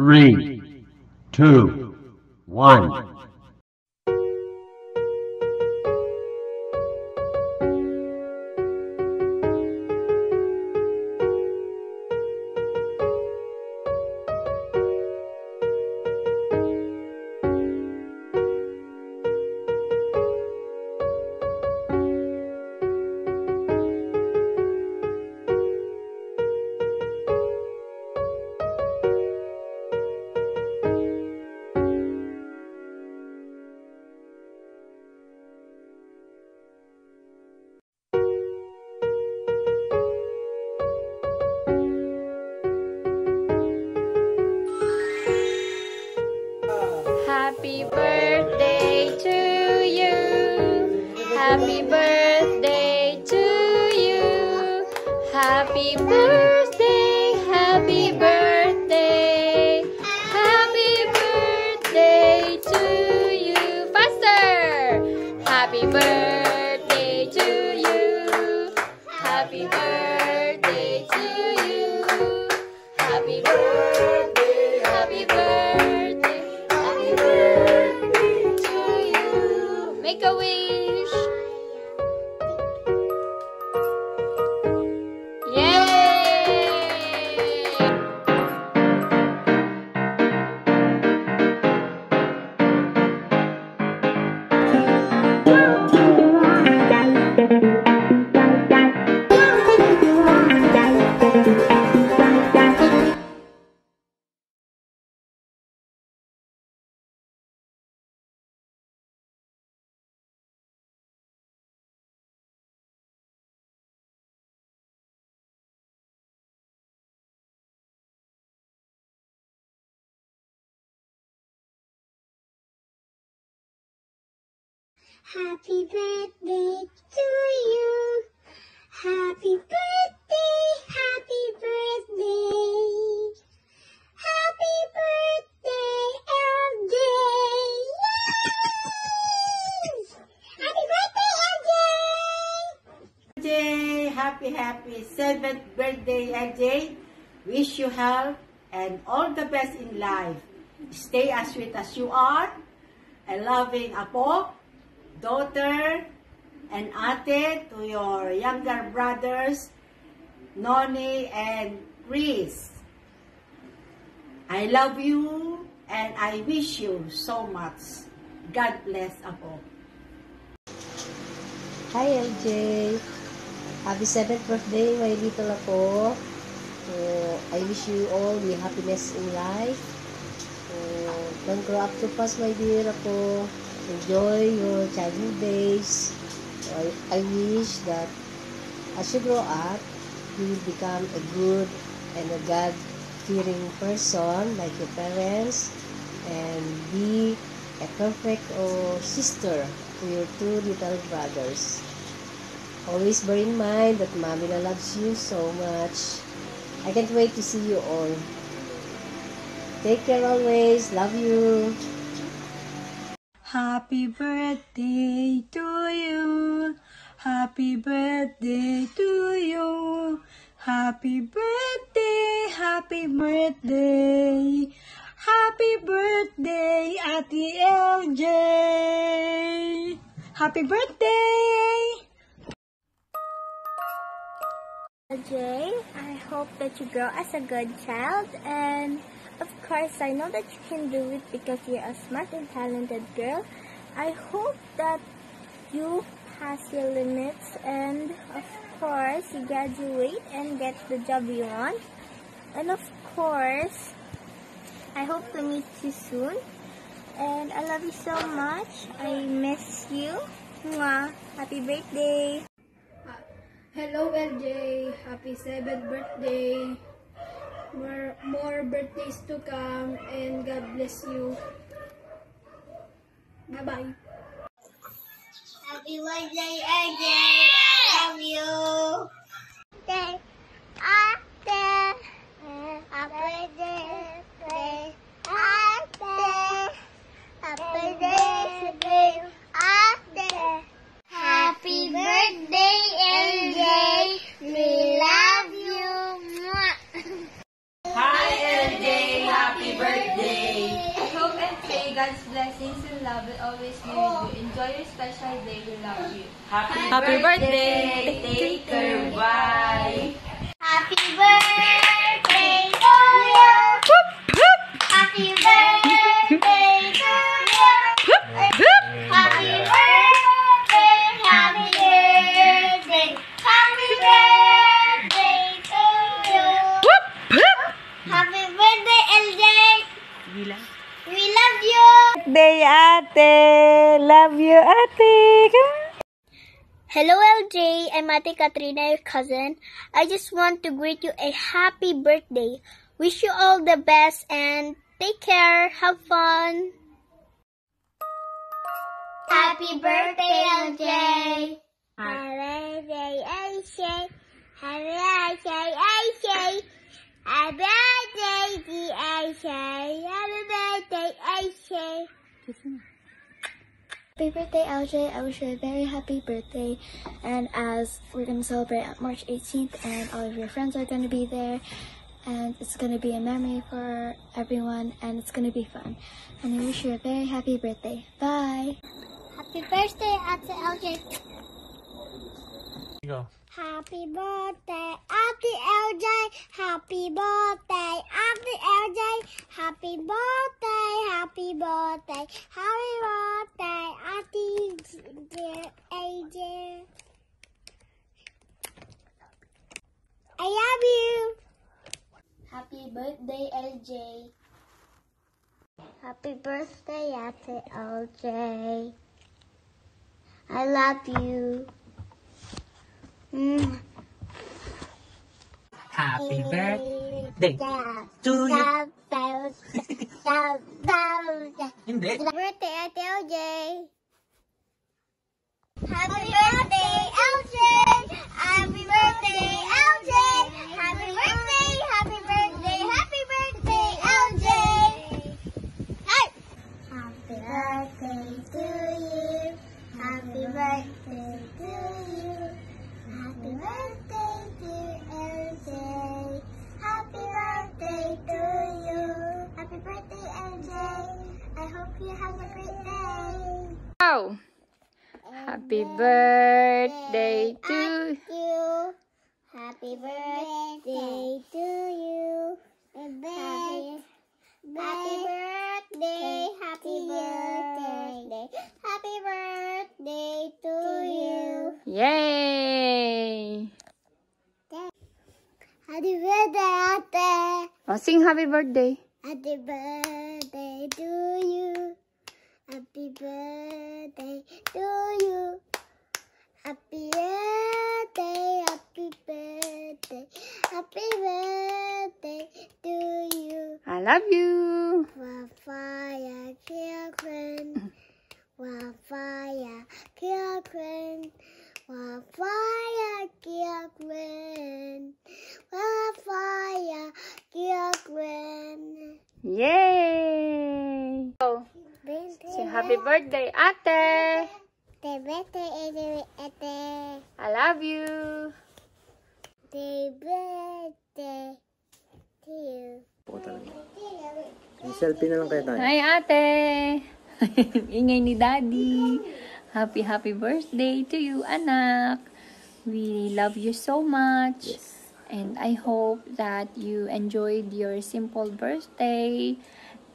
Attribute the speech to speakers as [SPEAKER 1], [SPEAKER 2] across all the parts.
[SPEAKER 1] three, two, one.
[SPEAKER 2] Happy birthday to you. Happy birthday, happy birthday. Happy birthday to you. Faster. Happy birthday Happy birthday to you. Happy birthday, happy birthday. Happy birthday,
[SPEAKER 3] LJ. Yes! Happy birthday, LJ.
[SPEAKER 4] LJ, happy, happy seventh birthday, LJ. Wish you health and all the best in life. Stay as sweet as you are. A loving apo, daughter, and ate to your younger brothers, Noni and Chris. I love you and I wish you so much. God bless apo.
[SPEAKER 5] Hi LJ! Happy 7th birthday, my little ako. So, I wish you all the happiness in life. So, don't grow up too fast, my dear ako. Enjoy your childhood days. I, I wish that as you grow up, you will become a good and a God-fearing person like your parents and be a perfect oh, sister to your two little brothers. Always bear in mind that Mommy loves you so much. I can't wait to see you all. Take care always. Love you.
[SPEAKER 6] Happy birthday to you. Happy birthday to you. Happy birthday, happy birthday. Happy birthday, Ate LJ. Happy birthday!
[SPEAKER 3] Jay, I hope that you grow as a good child and of course I know that you can do it because you're a smart and talented girl. I hope that you pass your limits and of course you graduate and get the job you want. And of course, I hope to meet you soon. And I love you so much. I miss you. Mwah. Happy birthday.
[SPEAKER 7] Hello LJ, happy 7th birthday. More, more birthdays to come and God bless you. Bye bye.
[SPEAKER 3] Happy birthday, AJ. Love you. Day after. Happy birthday. After. Happy birthday. Happy birthday!
[SPEAKER 2] Take care. Bye.
[SPEAKER 3] Happy birthday to you. Happy birthday to you. Happy birthday, happy birthday, happy birthday to you. Happy birthday, LJ. We love you.
[SPEAKER 6] Birthday, ate! Love you, ate! Come on.
[SPEAKER 3] Hello, I'm Katrina, your cousin. I just want to greet you a happy birthday. Wish you all the best and take care. Have fun. Happy birthday, LJ. Happy birthday, LJ. Happy birthday, LJ. Happy birthday, LJ. Happy birthday, LJ. Happy birthday, LJ. I wish you a very happy birthday. And as we're going to celebrate on March 18th, and all of your friends are going to be there, and it's going to be a memory for everyone, and it's going to be fun. And I wish you a very happy birthday. Bye. Happy birthday, Ate LJ.
[SPEAKER 8] Go.
[SPEAKER 3] Happy birthday, Auntie LJ. Happy birthday, Auntie LJ. Happy birthday, happy birthday, happy birthday, Auntie dear AJ. I love you. Happy birthday, LJ. Happy birthday, Auntie LJ. I love you. Mm.
[SPEAKER 8] Happy birthday to you. Hindi.
[SPEAKER 3] birthday, Ate LJ. Happy birthday, Happy birthday, LJ. Happy birthday, happy birthday, happy birthday, LJ. Hey. Happy birthday to you. Happy birthday to you. Happy birthday to LJ. Happy birthday to you. Happy birthday, LJ. I hope you have a great day.
[SPEAKER 2] Wow. Happy birthday to
[SPEAKER 3] you. Happy birthday to you. Happy, happy birthday. Happy birthday. Happy birthday to you.
[SPEAKER 2] Yay!
[SPEAKER 3] Happy birthday, Ate.
[SPEAKER 2] Oh, sing happy birthday.
[SPEAKER 3] Happy birthday to you. Happy birthday to you. Happy birthday, happy birthday, happy birthday to you.
[SPEAKER 2] I love you.
[SPEAKER 3] Wafaya children, Wafaya children, Wafaya children, Wafaya children.
[SPEAKER 2] Yay! Oh, say happy birthday, ate.
[SPEAKER 3] The birthday ate.
[SPEAKER 2] I love you.
[SPEAKER 3] The birthday to you.
[SPEAKER 8] May selfie na lang kayo tayo.
[SPEAKER 2] Hi, ate. Ingay ni daddy. Happy, happy birthday to you, anak. We love you so much. And I hope that you enjoyed your simple birthday.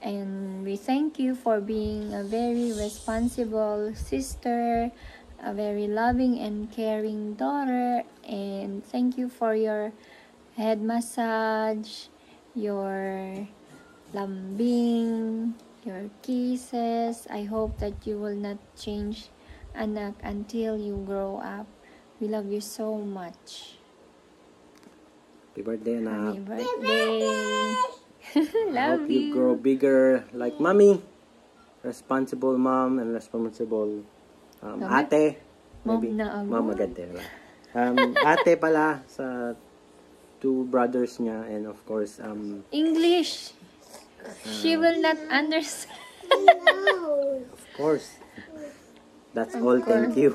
[SPEAKER 2] And we thank you for being a very responsible sister, a very loving and caring daughter. And thank you for your head massage, your lambing, your kisses. I hope that you will not change, anak, until you grow up. We love you so much.
[SPEAKER 8] Happy birthday, anak.
[SPEAKER 2] Happy birthday.
[SPEAKER 8] I
[SPEAKER 2] love
[SPEAKER 8] hope you grow bigger like mommy. Responsible mom and responsible um, ate.
[SPEAKER 2] Mom
[SPEAKER 8] Maybe.
[SPEAKER 2] na agad.
[SPEAKER 8] Mom agad. Um, ate pala sa two brothers niya and of course um
[SPEAKER 2] English. She will not understand.
[SPEAKER 8] of course that's all thank you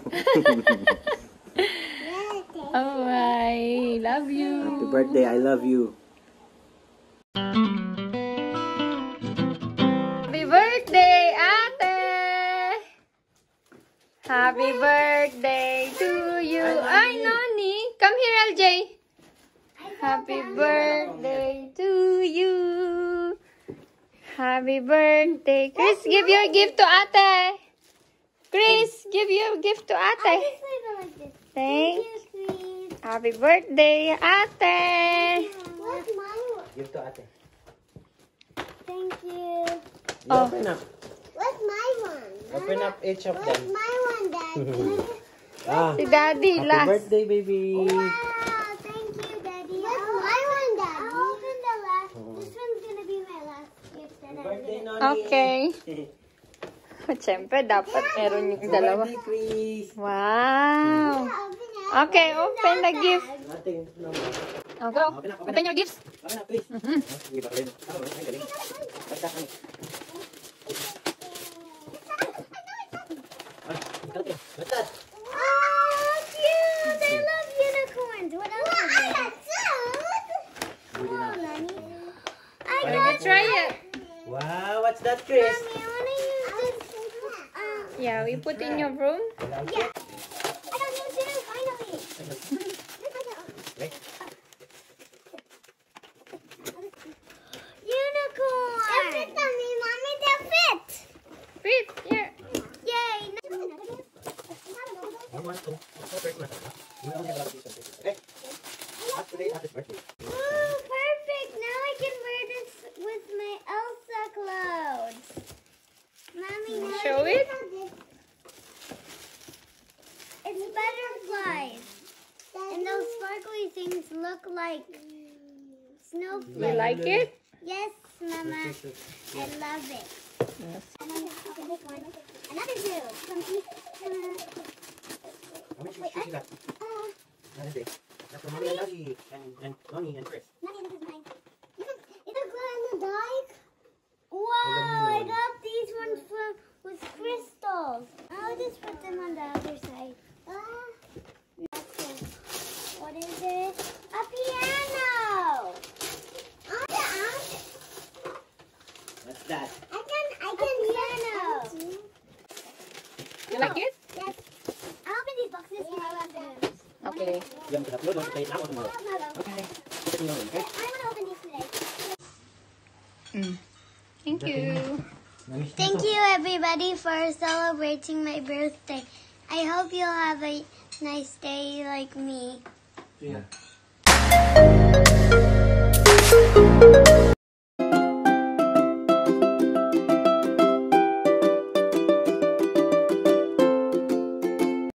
[SPEAKER 2] Oh, I love you.
[SPEAKER 8] happy birthday I love you
[SPEAKER 2] Happy birthday, ate! Happy birthday to you. Ay, Noni. Come here, LJ. Happy birthday to you. Happy birthday. Chris, give your gift to ate. Chris, give your gift to
[SPEAKER 3] I'll
[SPEAKER 2] ate.
[SPEAKER 3] just leave it like this.
[SPEAKER 2] Thank
[SPEAKER 3] you,
[SPEAKER 2] Happy birthday, ate.
[SPEAKER 3] What's my one?
[SPEAKER 8] Give to ate.
[SPEAKER 3] Thank you.
[SPEAKER 8] You
[SPEAKER 2] Oh.
[SPEAKER 8] Open up.
[SPEAKER 3] What's my one?
[SPEAKER 8] Open up each of
[SPEAKER 3] What's
[SPEAKER 8] them.
[SPEAKER 3] my one, Daddy?
[SPEAKER 8] Ah.
[SPEAKER 2] Si Daddy,
[SPEAKER 8] Happy
[SPEAKER 2] last.
[SPEAKER 8] birthday, baby.
[SPEAKER 3] wow, thank you, Daddy. What's my one, Daddy? I'll open the last. This one's gonna be my last gift that I'm
[SPEAKER 8] Birthday,
[SPEAKER 3] gonna.
[SPEAKER 8] Noni.
[SPEAKER 2] Okay. Siyempre, dapat meron yung dalawa.
[SPEAKER 8] Birthday, Chris.
[SPEAKER 2] Wow.
[SPEAKER 3] Open it.
[SPEAKER 2] Okay, open the gift.
[SPEAKER 8] Ate, naman.
[SPEAKER 2] Okay, open your gifts.
[SPEAKER 8] Open up, Chris. Sige, bakit? Ano, ay, galing. Basta, ano? Ay, ate, what's that?
[SPEAKER 3] Oh, cute! I love unicorns. What else is there?
[SPEAKER 8] Buli na.
[SPEAKER 3] I
[SPEAKER 2] Can you try it?
[SPEAKER 8] Wow, what's Chris?
[SPEAKER 3] Mommy, I want to use this.
[SPEAKER 2] Yeah, we put in your room.
[SPEAKER 3] yeah. I don't need to, finally.
[SPEAKER 8] Wait.
[SPEAKER 3] Unicorn! They fit on me, Mommy. They fit!
[SPEAKER 2] Fit, here.
[SPEAKER 3] Yay!
[SPEAKER 8] One, one, two. First one. You only have this one. Okay? Happy today, happy birthday.
[SPEAKER 3] Ooh, perfect! Now I can wear this with my Elsa clothes. Mommy, now
[SPEAKER 2] Show
[SPEAKER 3] look
[SPEAKER 2] it.
[SPEAKER 3] how this- It's butterflies. And those sparkly things look like snowflakes.
[SPEAKER 2] You like it?
[SPEAKER 3] Yes, Mama. I love it. Another two. From each.
[SPEAKER 8] How much shoes you got?
[SPEAKER 3] Uh,
[SPEAKER 8] Another day. That's for mommy and daddy and, and mommy and Chris.
[SPEAKER 3] Mommy, this is mine. It's a glow in the dark. Wow, I got these ones from with crystals. I'll just put them on the other side. Ah, okay. What is it? A piano. Oh, yeah,
[SPEAKER 8] What's that?
[SPEAKER 3] I can, I can piano.
[SPEAKER 2] You like it?
[SPEAKER 3] Yes. I'll open these boxes and I'll have them.
[SPEAKER 2] Okay.
[SPEAKER 8] You want to upload or to play it now or tomorrow?
[SPEAKER 3] Okay.
[SPEAKER 8] Put it in your okay?
[SPEAKER 3] I want to open these today. Mm.
[SPEAKER 2] Thank you.
[SPEAKER 3] Thank you, everybody, for celebrating my birthday. I hope you'll have a nice day like me.
[SPEAKER 8] Yeah.